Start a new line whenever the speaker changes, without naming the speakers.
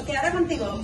Ok, ahora contigo.